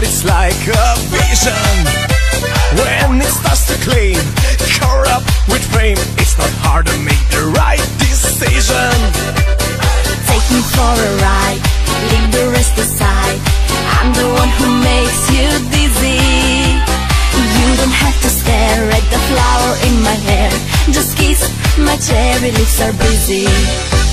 Road it's like a vision. When it starts to clean, cover up with fame, it's not hard to make the right decision. Take me for a ride, leave the rest aside. I'm the one who makes you dizzy. You don't have to stare at the flower in my hair. Just kiss my cherry lips are busy.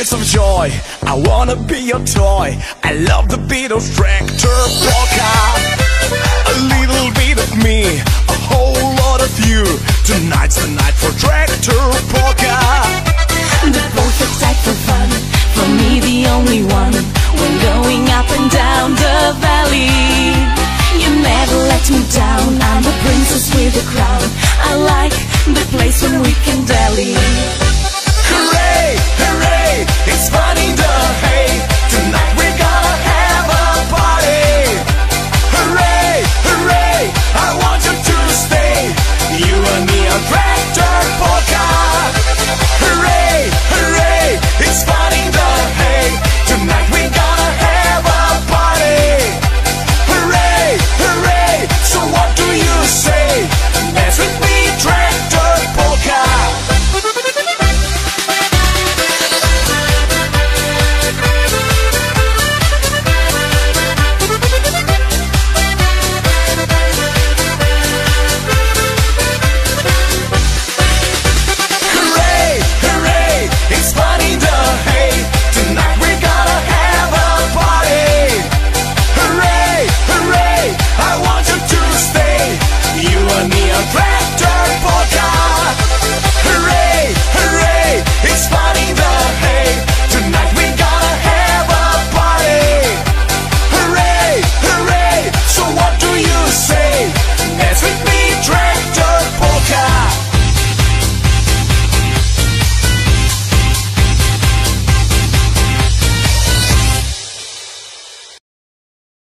Feels of joy. I wanna be your toy. I love the beat of tractor polka. A little bit of me, a whole lot of you. Tonight's the night for tractor polka.